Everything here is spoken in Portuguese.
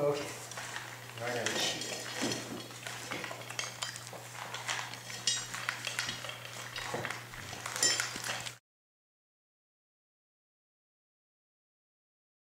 Okay. All right.